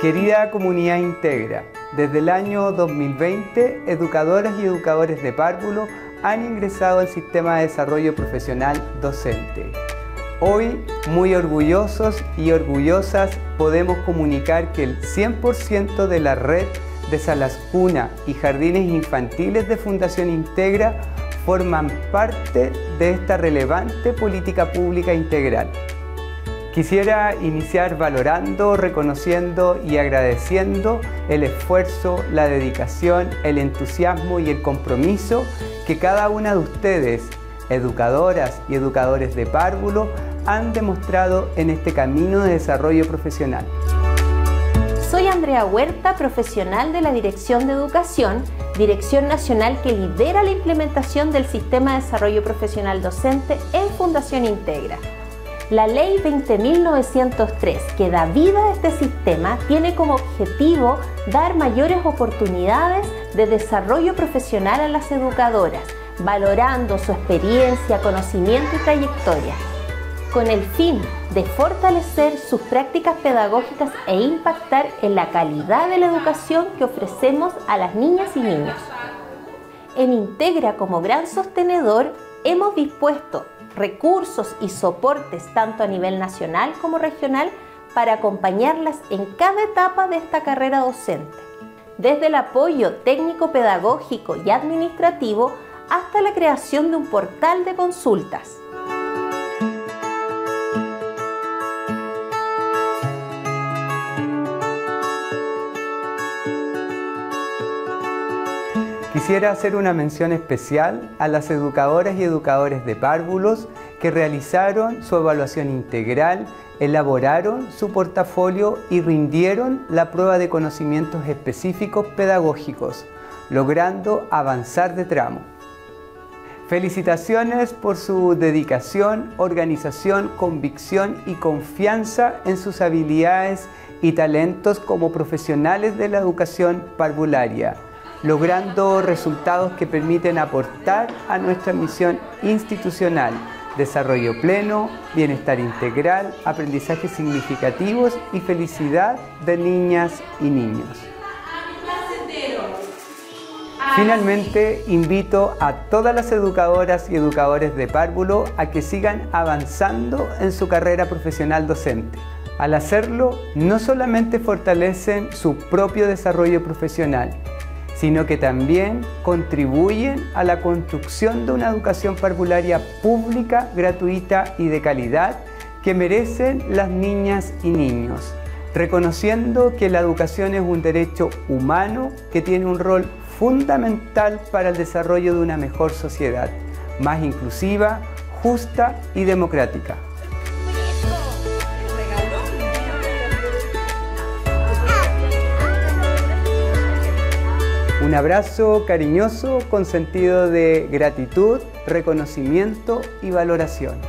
Querida comunidad Integra, desde el año 2020, educadoras y educadores de párvulo han ingresado al sistema de desarrollo profesional docente. Hoy, muy orgullosos y orgullosas, podemos comunicar que el 100% de la red de salas cuna y jardines infantiles de Fundación Integra forman parte de esta relevante política pública integral. Quisiera iniciar valorando, reconociendo y agradeciendo el esfuerzo, la dedicación, el entusiasmo y el compromiso que cada una de ustedes, educadoras y educadores de párvulo, han demostrado en este camino de desarrollo profesional. Soy Andrea Huerta, profesional de la Dirección de Educación, Dirección Nacional que lidera la implementación del Sistema de Desarrollo Profesional Docente en Fundación Integra. La Ley 20.903, que da vida a este sistema, tiene como objetivo dar mayores oportunidades de desarrollo profesional a las educadoras, valorando su experiencia, conocimiento y trayectoria, con el fin de fortalecer sus prácticas pedagógicas e impactar en la calidad de la educación que ofrecemos a las niñas y niños. En Integra como gran sostenedor hemos dispuesto recursos y soportes tanto a nivel nacional como regional para acompañarlas en cada etapa de esta carrera docente, desde el apoyo técnico, pedagógico y administrativo hasta la creación de un portal de consultas. Quisiera hacer una mención especial a las educadoras y educadores de párvulos que realizaron su evaluación integral, elaboraron su portafolio y rindieron la prueba de conocimientos específicos pedagógicos, logrando avanzar de tramo. Felicitaciones por su dedicación, organización, convicción y confianza en sus habilidades y talentos como profesionales de la educación parvularia logrando resultados que permiten aportar a nuestra misión institucional, desarrollo pleno, bienestar integral, aprendizajes significativos y felicidad de niñas y niños. Finalmente, invito a todas las educadoras y educadores de párvulo a que sigan avanzando en su carrera profesional docente. Al hacerlo, no solamente fortalecen su propio desarrollo profesional, sino que también contribuyen a la construcción de una educación parvularia pública, gratuita y de calidad que merecen las niñas y niños, reconociendo que la educación es un derecho humano que tiene un rol fundamental para el desarrollo de una mejor sociedad, más inclusiva, justa y democrática. Un abrazo cariñoso con sentido de gratitud, reconocimiento y valoración.